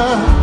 love.